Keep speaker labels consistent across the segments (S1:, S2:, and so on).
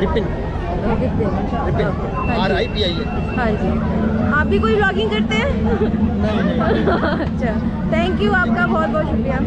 S1: Ripin. Ripin. R I P I हाँ
S2: जी। आप भी कोई ब्लॉगिंग करते हैं? अच्छा। थैंक यू आपका बहुत बहुत शुक्रिया।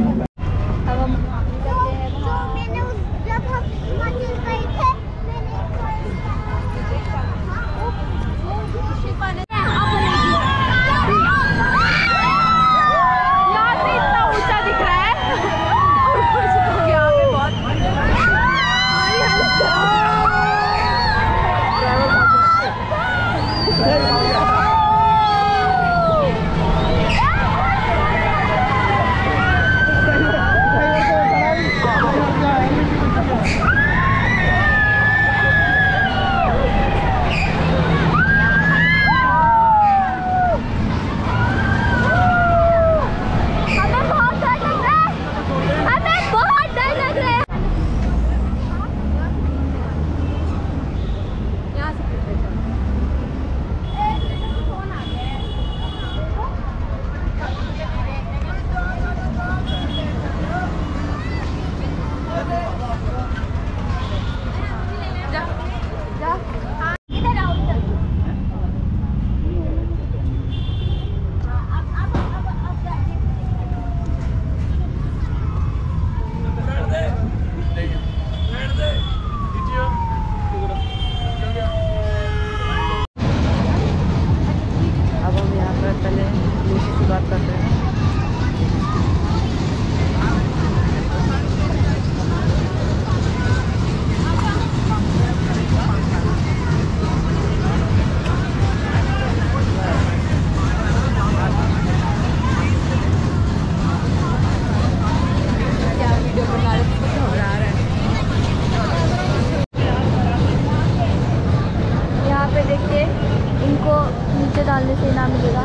S3: इनको नीचे डालने से ना मिलेगा।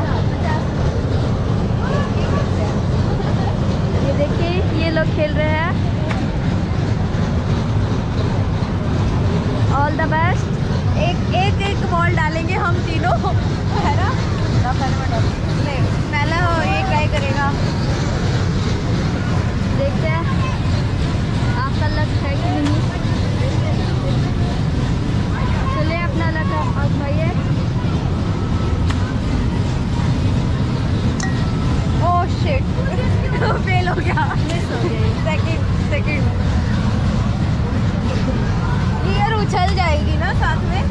S2: ये देखिए, ये लोग खेल रहे हैं। ऑल द बेस्ट एक एक एक बॉल डालेंगे हम तीनों। है ना? उछल जाएगी ना साथ में.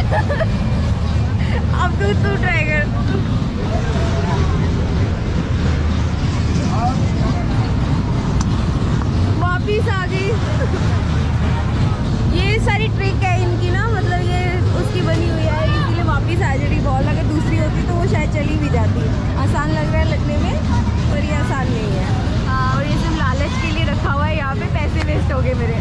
S2: अब तू तू ट्राई कर। वापिस आ गई। ये सारी ट्रिक है इनकी ना मतलब ये उसकी बनी हुई है इसीलिए वापिस आ जाती बॉल अगर दूसरी होती तो वो शायद चली भी जाती। आसान लग रहा है लगने में। ये आसान नहीं है। हाँ और ये सिर्फ़ लालच के लिए रखा हुआ है, यहाँ पे पैसे वेस्ट हो गए मेरे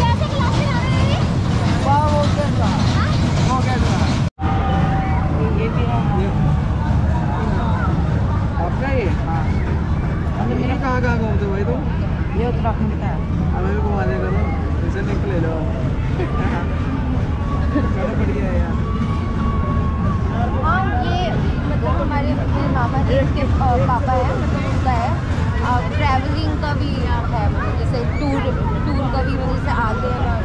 S3: कैसे क्लास में आ रहे हैं
S1: आपका ये हाँ मेरा कहाँ कहाँ घूमते हो भाई तुम?
S2: ये उत्तराखंड का है
S1: हमें भी घुमा देगा ना जैसे निकले लो बड़ा बढ़िया है यार।
S3: हाँ ये मतलब हमारे अपने मामा जी के पापा है मतलब उनका है। ट्रैवलिंग का भी है मतलब जैसे टूर टूर का भी मतलब जैसे आते
S1: अच्छा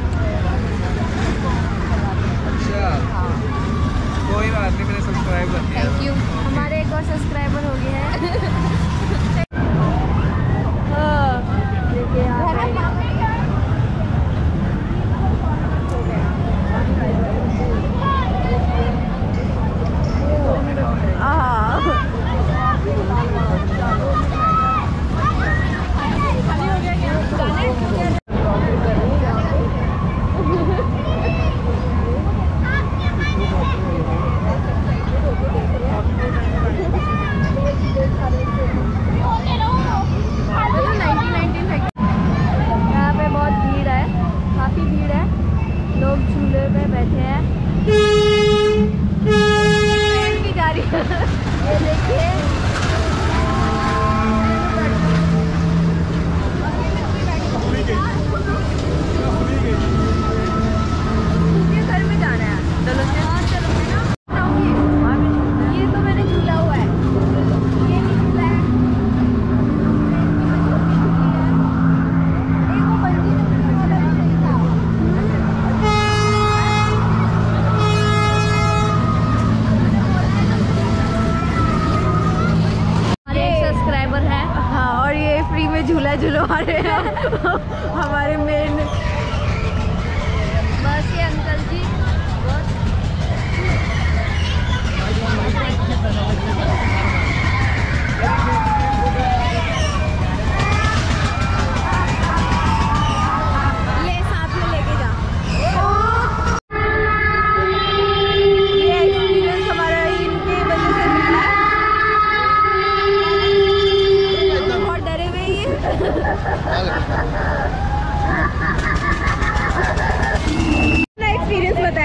S3: हैं
S2: हमारे
S3: मेन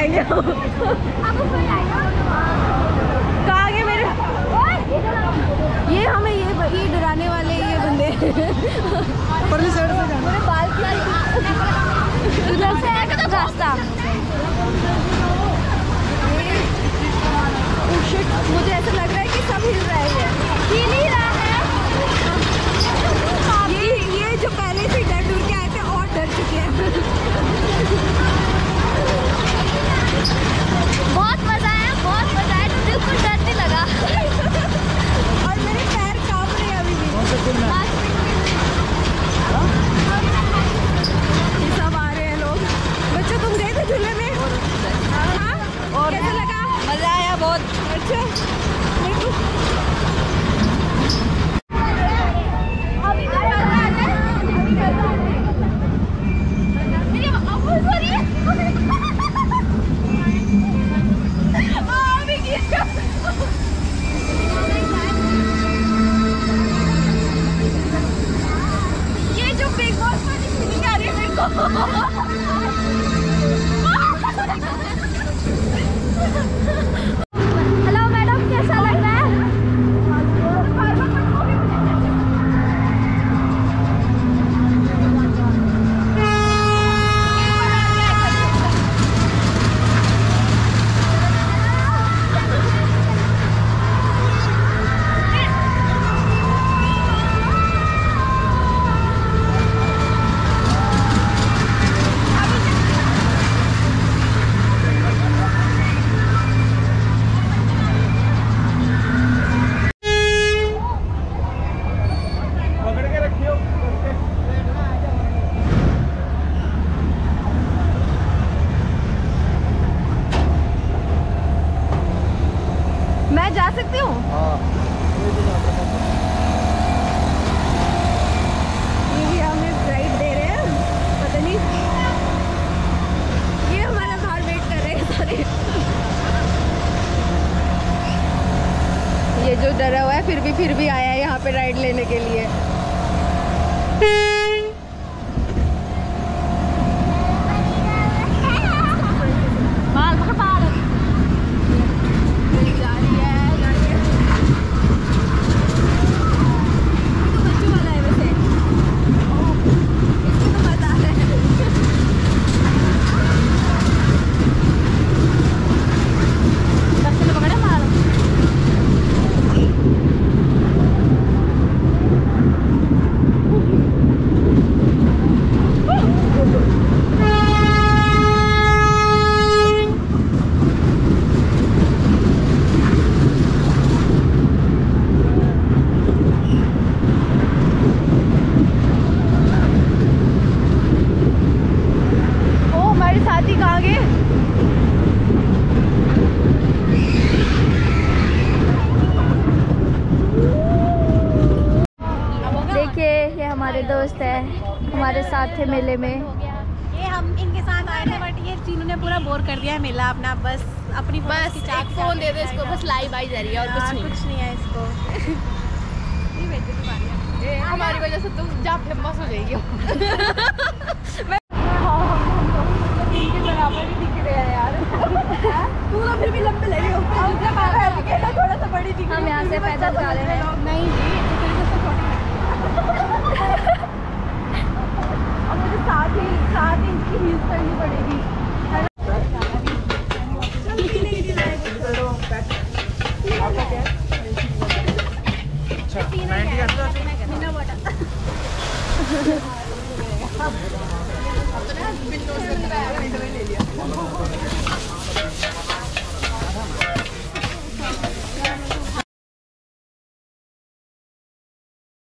S2: बताएँगे कहा गए मेरे ये हमें ये ये डराने वाले ये बंदे।
S3: मेरे बाल तो रास्ता।
S2: मैं
S3: जा
S2: सकती हूँ?
S1: हाँ।
S2: ये भी हमें राइड दे रहे हैं। पता नहीं। ये हमारा वेट कर रहे हैं सारे ये जो डरा हुआ है फिर भी फिर भी आया है यहाँ पे राइड लेने के लिए
S3: बाल पकड़ बाल
S2: जा रही है जा रही है ये तो बच्चों वाला है वैसे इसको तो मज़ा है
S3: सबसे पकड़े बाल
S2: ओ हमारे साथी कहाँ गए
S3: देखिए ये हमारे दोस्त है हमारे साथ थे मेले में।
S4: ये हम इनके साथ आए थे बट ये चीनू ने पूरा बोर कर दिया है मेला अपना बस अपनी बस एक फ़ोन दे दे इसको बस लाइव आई जा रही है और कुछ नहीं। कुछ नहीं है इसको।
S2: हमारी वजह से तुम जा फ़ेमस हो जाएगी। इनके बराबर ही दिख रहे हैं यार तू तो फिर भी लंबे लगे हो। थोड़ा सा
S3: बड़ी दिख
S2: हम यहाँ से पैदल जा रहे हैं।